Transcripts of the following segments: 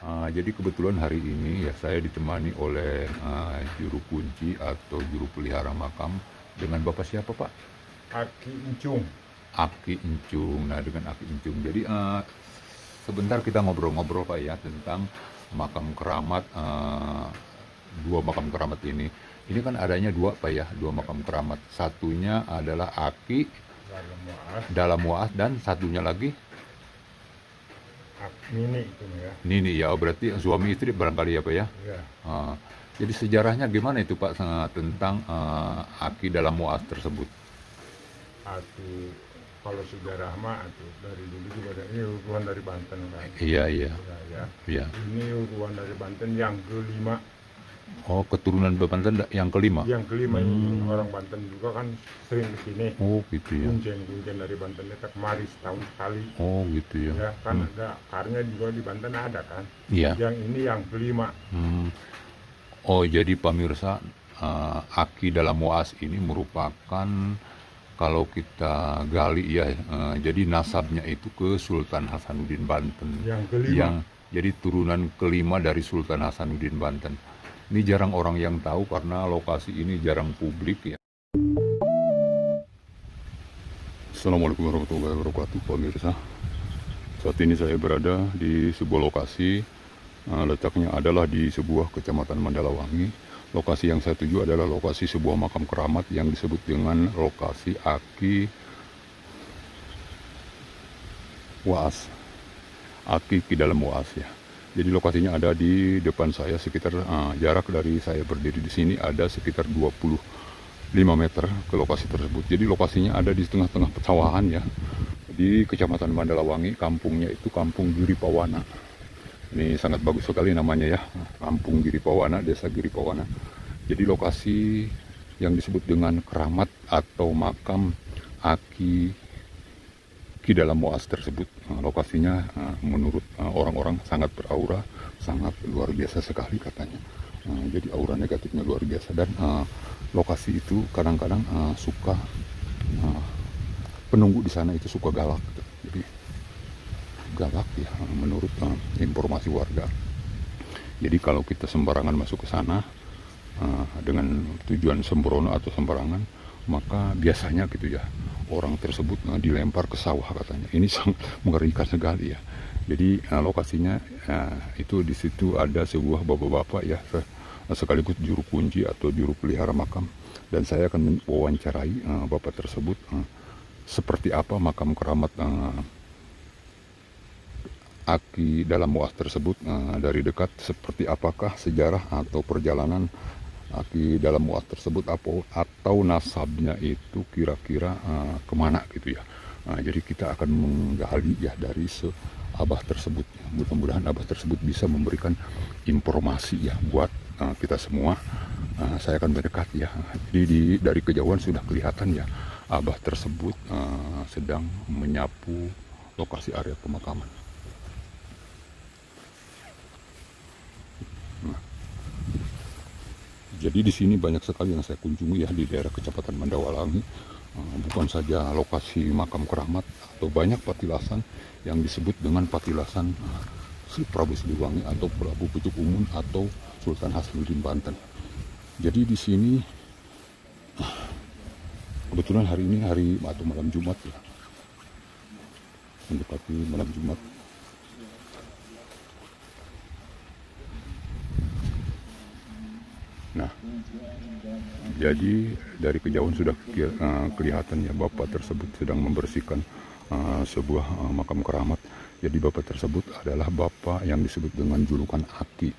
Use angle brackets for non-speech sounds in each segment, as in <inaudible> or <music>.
Uh, jadi kebetulan hari ini ya saya ditemani oleh uh, juru kunci atau juru pelihara makam dengan bapak siapa pak? Aki Encung. Aki Encung. Nah dengan Aki Encung. Jadi uh, sebentar kita ngobrol-ngobrol pak ya tentang makam keramat uh, dua makam keramat ini. Ini kan adanya dua pak ya dua makam keramat. Satunya adalah Aki dalam Waas. dalam Waas dan satunya lagi Nini itu ya. Nini ya, berarti suami istri barangkali ya Pak ya. Ya. Uh, jadi sejarahnya gimana itu Pak tentang uh, Aki dalam muas tersebut? Aki kalau sejarah mah itu dari dulu juga ada ini uruan dari Banten kan. Iya iya. Ya, ya. Iya. Ini uruan dari Banten yang kelima. Oh keturunan Banten yang kelima. Yang kelima hmm. orang Banten juga kan sering ke sini. Oh gitu ya. Kuncen kuncen dari Banten itu kemari setahun sekali. Oh gitu ya. Ya kan hmm. ada karnya juga di Banten ada kan. Iya. Yang ini yang kelima. Hmm. Oh jadi pemirsa uh, Aki dalam Muas ini merupakan kalau kita gali ya, uh, jadi nasabnya itu ke Sultan Hasanuddin Banten. Yang kelima. Yang jadi turunan kelima dari Sultan Hasanuddin Banten. Ini jarang orang yang tahu karena lokasi ini jarang publik ya. Assalamualaikum warahmatullahi wabarakatuh pemirsa. Saat ini saya berada di sebuah lokasi, uh, letaknya adalah di sebuah kecamatan Mandalawangi Lokasi yang saya tuju adalah lokasi sebuah makam keramat yang disebut dengan lokasi Aki Waas. Aki di dalam Waas ya. Jadi lokasinya ada di depan saya sekitar uh, jarak dari saya berdiri di sini ada sekitar 25 meter ke lokasi tersebut. Jadi lokasinya ada di tengah-tengah pesawahan ya. Di Kecamatan Mandalawangi, kampungnya itu Kampung Giripawana. Ini sangat bagus sekali namanya ya, Kampung Giripawana, Desa Giripawana. Jadi lokasi yang disebut dengan keramat atau makam Aki Ki dalam Moas tersebut. Nah, lokasinya uh, menurut uh, orang-orang sangat beraura, sangat luar biasa sekali katanya. Jadi aura negatifnya luar biasa dan lokasi itu kadang-kadang suka penunggu di sana itu suka galak. Gitu. Jadi galak ya menurut informasi warga. Jadi kalau kita sembarangan masuk ke sana dengan tujuan sembrono atau sembarangan, maka biasanya gitu ya orang tersebut uh, dilempar ke sawah katanya. Ini sangat <laughs> mengerikan sekali ya. Jadi uh, lokasinya uh, itu di situ ada sebuah bapak-bapak ya sekaligus juru kunci atau juru pelihara makam dan saya akan mewawancarai uh, bapak tersebut uh, seperti apa makam keramat uh, Aki dalam muas tersebut uh, dari dekat seperti apakah sejarah atau perjalanan Aki dalam muas tersebut apa atau nasabnya itu kira-kira uh, ke mana gitu ya. Nah, jadi kita akan menggali ya dari se abah tersebut. Mudah-mudahan abah tersebut bisa memberikan informasi ya buat uh, kita semua. Uh, saya akan mendekat ya. Jadi di, dari kejauhan sudah kelihatan ya abah tersebut uh, sedang menyapu lokasi area pemakaman. Jadi di sini banyak sekali yang saya kunjungi ya di daerah Kecamatan Mandawalangi. Eh, bukan saja lokasi makam keramat atau banyak patilasan yang disebut dengan patilasan eh, Sri Prabu Siliwangi atau Prabu Pucuk Umun atau Sultan Hasanuddin Banten. Jadi di sini eh, kebetulan hari ini hari atau malam Jumat ya. Mendekati malam Jumat jadi dari kejauhan sudah uh, kelihatan ya bapak tersebut sedang membersihkan uh, sebuah uh, makam keramat. Jadi bapak tersebut adalah bapak yang disebut dengan julukan Aki.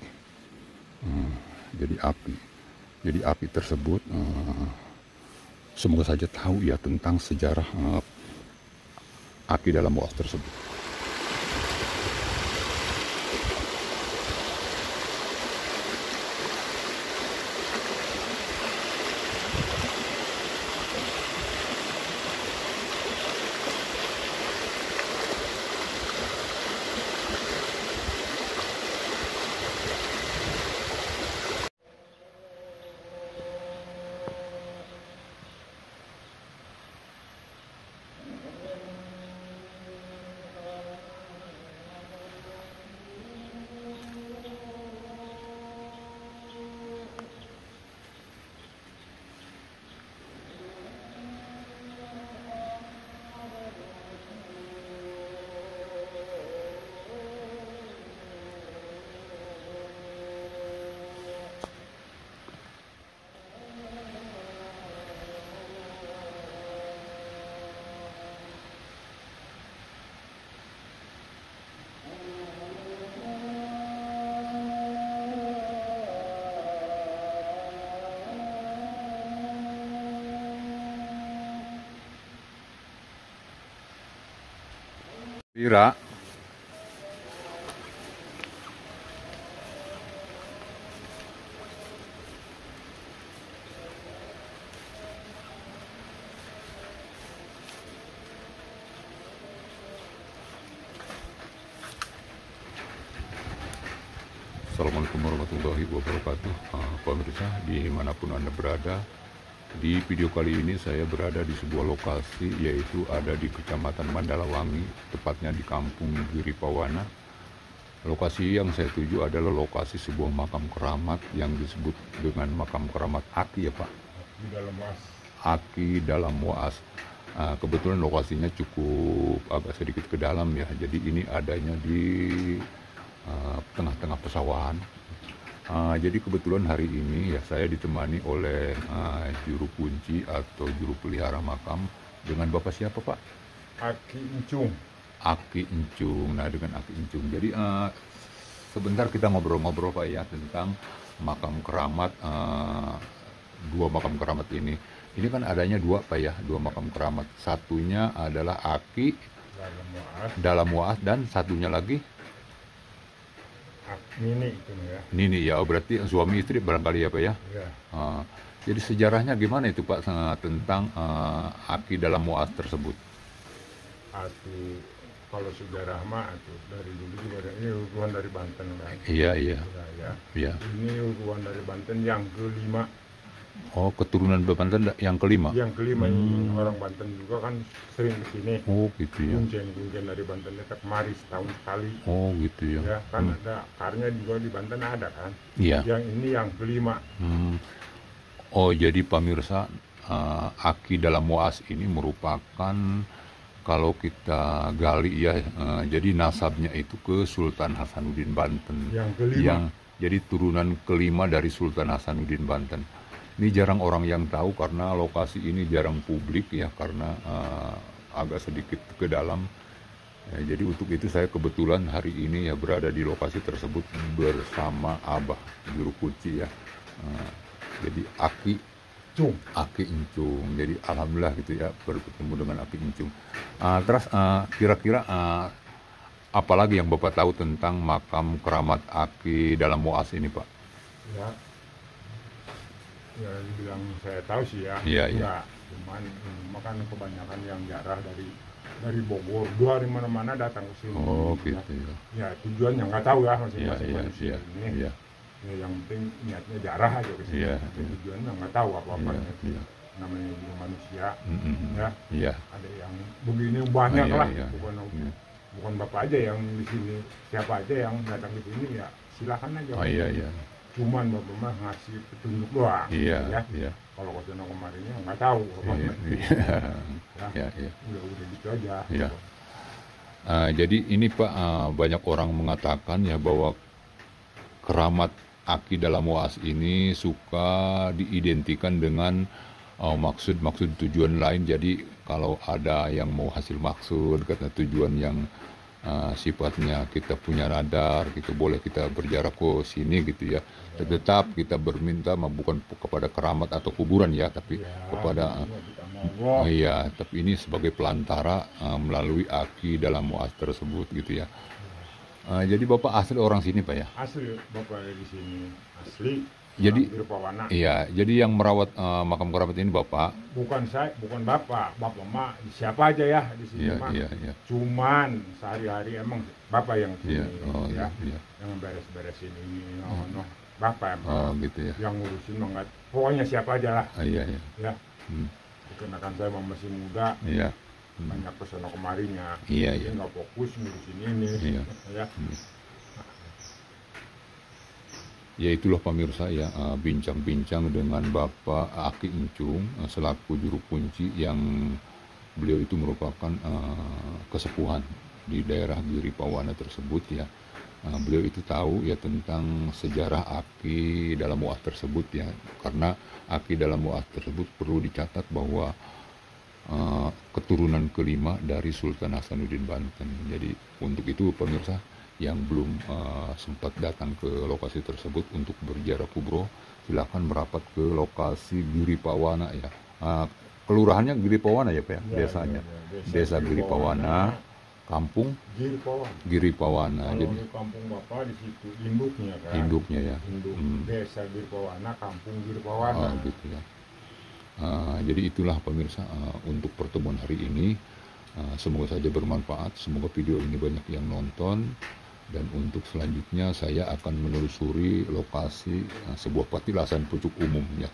Uh, jadi api. Jadi api tersebut uh, semoga saja tahu ya tentang sejarah uh, Aki dalam was tersebut. Ira. Assalamualaikum warahmatullahi wabarakatuh uh, Pemirsa di mana pun Anda berada Di video kali ini saya berada di sebuah lokasi Yaitu ada di Kecamatan Mandalawangi Tepatnya di Kampung Giripawana. Lokasi yang saya tuju adalah lokasi sebuah makam keramat Yang disebut dengan makam keramat Aki ya Pak? Di dalam mas Aki dalam Waas Uh, kebetulan lokasinya cukup agak sedikit ke dalam ya. Jadi ini adanya di uh, tengah-tengah pesawahan Uh, jadi kebetulan hari ini ya saya ditemani oleh uh, juru kunci atau juru pelihara makam dengan bapak siapa pak? Aki Encung Aki Encung. Nah dengan Aki Encung. Jadi uh, sebentar kita ngobrol-ngobrol pak ya tentang makam keramat uh, dua makam keramat ini. Ini kan adanya dua pak ya dua makam keramat. Satunya adalah Aki dalam Waas dan satunya lagi Aki ini itu ya Nini ya. Oh, berarti suami istri barangkali ya pak ya. ya Uh, jadi sejarahnya gimana itu Pak uh, tentang uh, Aki dalam Muaz tersebut? Aki kalau sejarah mah itu dari dulu juga ada ini urutan dari Banten kan Iya iya ya, ya. iya. ini urutan dari Banten yang kelima Oh keturunan Banten yang kelima. yang kelima ini orang Banten juga kan sering ke sini Oh gitu ya. kuncen-kuncen dari Banten itu kemari setahun sekali Oh gitu ya. ya kan ada karnya juga di Banten ada kan Iya. yang ini yang kelima Hmm. Oh jadi pemirsa uh, Aki dalam Muaz ini merupakan kalau kita gali ya, uh, jadi nasabnya itu ke Sultan Hasanuddin Banten. yang kelima yang jadi turunan kelima dari Sultan Hasanuddin Banten. Ini jarang orang yang tahu karena lokasi ini jarang publik ya karena uh, agak sedikit ke dalam. Ya, jadi untuk itu saya kebetulan hari ini ya berada di lokasi tersebut bersama Abah juru kunci ya. Uh, jadi Aki cung Aki Encung. Jadi alhamdulillah gitu ya bertemu dengan Aki Encung. Uh, terus uh, kira-kira uh, apalagi yang Bapak tahu tentang makam keramat Aki dalam Muas ini, Pak? ya ya dibilang saya tahu sih ya Iya, iya. Cuman ini mah kan kebanyakan yang jarah dari dari Bogor dua dari mana-mana datang ke sini Oh, gitu ya. ya tujuannya nggak tahu ya Iya, masing-masing iya, iya. ini Iya, ya yang penting niatnya jarah aja ke sini Iya, iya. tujuannya nggak tahu apa apa iya, iya. namanya juga manusia Mm, mm, mm. ya Iya. ada yang begini banyak Iya, lah iya. bukan Iya. bukan bapak aja yang di sini siapa aja yang datang di sini ya silakan aja Oh iya, iya. Cuman bapak mah ngasih petunjuk doang Iya, ya iya. kalau ke sana kemarinnya nggak tahu apa Iya, <laughs> iya. ya Iya, iya. udah udah gitu aja Iya. Uh, jadi ini Pak uh, banyak orang mengatakan ya bahwa keramat Aki dalam Muas ini suka diidentikan dengan uh, maksud-maksud tujuan lain. Jadi kalau ada yang mau hasil maksud kata tujuan yang uh, sifatnya kita punya radar gitu boleh kita berjarak ke sini gitu ya. Tetap kita berminta bukan kepada keramat atau kuburan ya, tapi Ya, kepada uh, iya, tapi ini sebagai pelantara uh, melalui aki dalam muas tersebut gitu ya. Uh, jadi bapak asli orang sini pak ya? asli bapak di sini asli Jadi-. Iya, jadi yang merawat uh, makam keramat ini bapak. bukan saya bukan bapak bapak mah siapa aja ya di sini Iya, iya, iya, cuman sehari-hari emang bapak yang iya. sini Oh iya, ya iya. yang beres-beresin ini no, no. bapak emang Oh gitu ya. yang ngurusin nggak pokoknya siapa aja lah Ah, iya, iya. ya Hmm, dikenakan saya masih muda iya. Hmm, banyak ke sana kemarinya Iya, iya. nggak fokus ngurusin ini Iya. <laughs> ya Hmm. Ya itulah pemirsa ya uh, bincang-bincang dengan Bapak Aki Encung uh, selaku juru kunci yang beliau itu merupakan uh, kesepuhan di daerah Giri Pawana tersebut ya. Beliau itu tahu ya tentang sejarah Aki dalam muas tersebut ya karena Aki dalam muas tersebut perlu dicatat bahwa keturunan kelima dari Sultan Hasanuddin Banten. Jadi untuk itu pemirsa yang belum uh, sempat datang ke lokasi tersebut untuk berziarah kubro, silakan merapat ke lokasi Giri Pawana ya. Uh, kelurahannya Giri Pawana ya Pak ya, Ya, desanya. ya, ya. Desa Giri Pawana, kampung Girpawan. Giripawana. Kalau Jadi di kampung Bapak di situ induknya kan. induknya ya. Induk Hmm. desa Girpawana, kampung Oh, Girpawana. gitu ya. Ah, jadi itulah pemirsa ah, untuk pertemuan hari ini. Ah, semoga saja bermanfaat. Semoga video ini banyak yang nonton. Dan untuk selanjutnya saya akan menelusuri lokasi ah, sebuah petilasan pucuk umum ya.